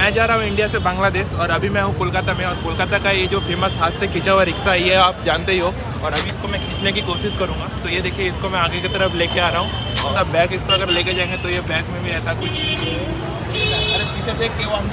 मैं जा रहा हूँ इंडिया से बांग्लादेश और अभी मैं हूँ कोलकाता में और कोलकाता का ये जो फ़ेमस हाथ से खींचा हुआ रिक्शा, ये आप जानते ही हो। और अभी इसको मैं खींचने की कोशिश करूँगा। तो ये देखिए, इसको मैं आगे की तरफ़ लेके आ रहा हूँ। और बैग इसको अगर लेके जाएँगे तो ये बैग में भी ऐसा कुछ अरे पीछे देख के वो हम